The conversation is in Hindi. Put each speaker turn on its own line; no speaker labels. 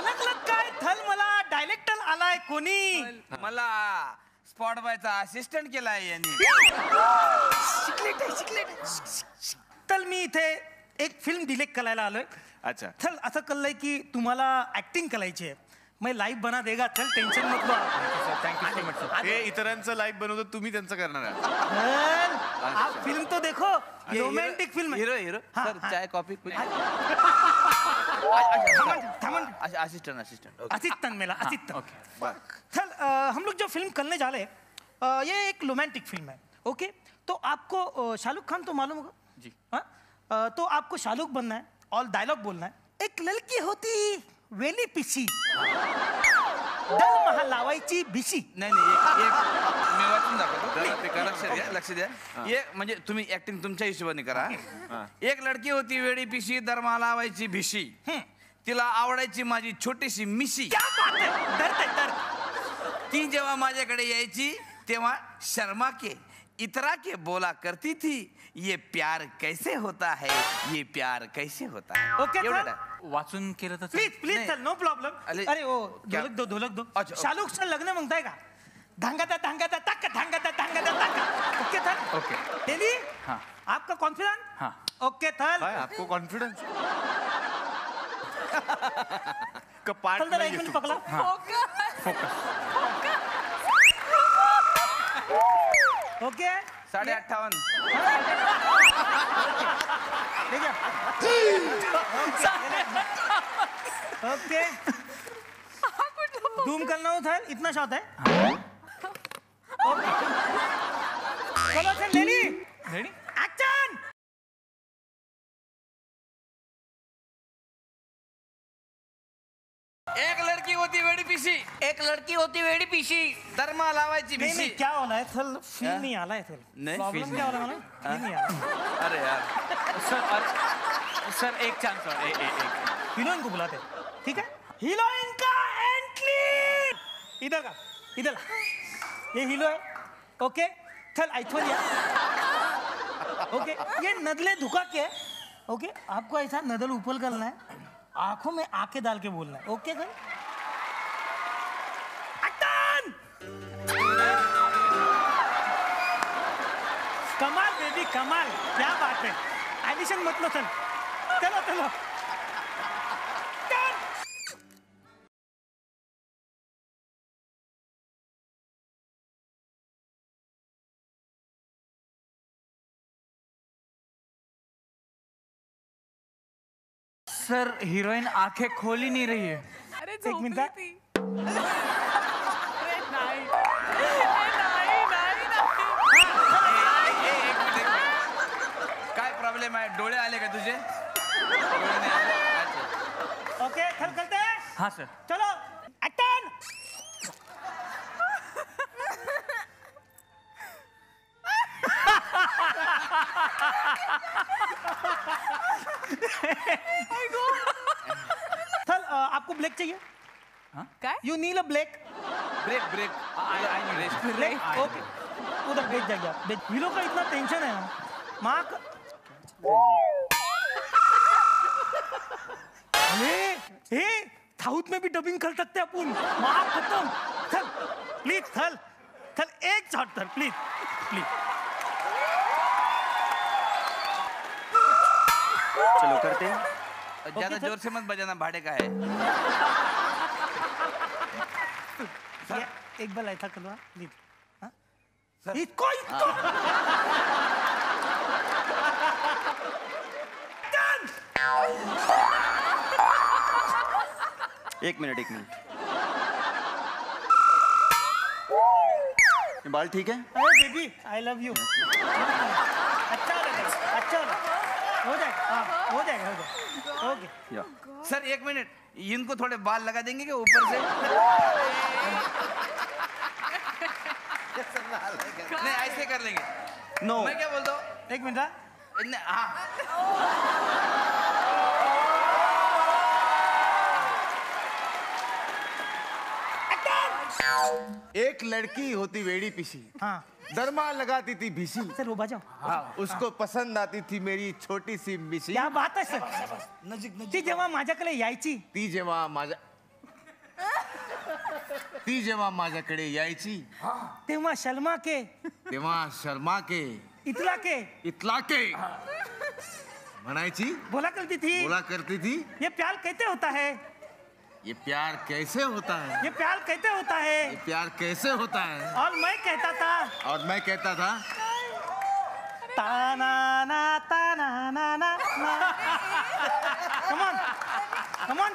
अलग काय? थल मला. डायलेक्टर आलाय कोणी?
मला स्पॉट बायचा असिस्टंट केलाय यांनी.
शिकलेट आहे शिकलेट तर मी इथे एक फिल्म डिलेक्ट करायला आलोय.
अच्छा.
चल असं कळलंय की तुम्हाला ऍक्टिंग करायची आहे. मग लाईव्ह बना देगा. चल टेन्शन मत लो
thank you so much sir
हे इतरांचं लाईव्ह बनवतो तुम्ही त्यांचं करणार आहे
चल आप फिल्म तो देखो. Romantic film
hero hero. Sir. चाय कॉफी कुछ? असिस्टंट असिस्टेंट
असिस्टेंट मिला असिस्टेंट
ओके
चल हम लोग जो फ़िल्म करने जा रहे हैं ये एक रोमांटिक फ़िल्म है ओके तो आपको शाहरुख खान तो मालूम होगा।
जी।
हाँ? तो आपको शाहरुख बनना है और डायलॉग बोलना है। एक लड़की होती वेली पिशी दल लावायची भिशी
नाही नाही एक एक मी वाचून दाखवतो.
जरा ते करा.
लक्ष द्या लक्ष द्या. एक म्हणजे तुम्ही ऍक्टिंग तुमच्या हिशोबाने करा. एक लडकी होती वेडी पिशी दरमा लावायची भिशी तिला आवडायची माझी छोटीशी मिशी.
क्या बात है. है
ती जेव्हा माझ्याकडे यायची तेव्हा शर्मा के. इतरा के बोला करती थी ये प्यार कैसे होता है? ये प्यार कैसे होता है?
Okay, sir.
वाचून केलं तर
प्लीज़ प्लीज़ चल नो प्रॉब्लेम
अरे,
ओ ढोलक दो ढोलक दो.
अच्छा,
शाहरुख से लग्न म्हणताय का? धांगाता धांगाता तक धांगाता धांगाता तक. ओके थल
ओके.
डेली
हाँ.
आपका कॉन्फिडेंस
हाँ.
ओके थल
काय आपको कॉन्फिडन्स का पार्ट
चल जरा एक मिनट पकड़ा. ओके
साडे अठ्ठावन्न
ठीक है। ओके। धूम करना हो था इतना शॉट है? चलो चल
रेडी
एक्शन
एक होती वेडी पिशी. एक लड़की होती वेडी पिशी दरमा लावायची
नहीं नहीं
भिशी
क्या हो रहा है? थल फील नहीं आ रहा है थल.
नहीं,
प्रॉब्लम
feel
क्या हो है feel नहीं आ रहा
अरे यार।
सर और सर एक चांस और ए- ए- एक।
हीरोइन को बुलाते हैं, ठीक है? हीरोइन का एंट्री इधर का इधर ये हीरो है ओके चल ऐश्वर्या। ओके ये नदले धुका के है ओके आपको ऐसा नदल ऊपर करना है आँखों में आके डाल के बोलना है ओके सर कमाल क्या बात है। एडिशन मत लो चल। चलो चलो।
सर हीरोइन आँखें खोल ही नहीं रही है।
अरे
एक मिनिट. हैं
सर
चलो एक्शन चल अ, आपको ब्लैक चाहिए?
काय?
You need a black
break break
I I rest
black okay उधर भेज जाइए आप. का इतना टेंशन है ना माँ का अरे हे साउथ में भी डबिंग कर सकते हैं अपन। माँ खत्म। चल प्लीज़ चल चल एक शॉट चल प्लीज़ प्लीज़
चलो करते हैं।
ज़्यादा
सर.
ज़ोर से मत बजाना भाड़े का है।
ये एक बार ऐसा करवा प्लीज़ हाँ? इसको इसको!
एक मिनट एक मिनट। बाल ठीक है?
अरे बेबी आई लव यू अच्छा लगा अच्छा लगा हो। जाएगा हाँ हो जाएगा हो जाएगा। ओके
या।
सर एक मिनट इनको थोड़े बाल लगा देंगे क्या ऊपर से? नहीं ऐसे कर लेंगे।
नो
मैं क्या बोलता हूँ?
एक मिनट हाँ
नहीं, हाँ
एक लड़की होती वेड़ी पिसी।
हाँ।
दरमा लगाती थी भिसी।
सर वो बजाओ।
हाँ उसको पसंद आती थी मेरी छोटी सी मिशी
क्या बात आहे सर? ती जेव्हा माझ्याकडे यायची।
ती जेव्हा माझ्या ती जेव्हा माझ्याकडे यायची।
तेव्हा शर्मा के।
तेव्हा शर्मा के।
इतला के।
इतला के। म्हणायची।
बोला करती थी।
बोला करती थी।
ये प्यार कैसे होता है?
ये प्यार कैसे होता है?
ये प्यार कैसे होता है?
ये प्यार कैसे होता है?
और मैं कहता था।
और मैं कहता था
ताना ना ताना ना ना कमान ऑन कम ऑन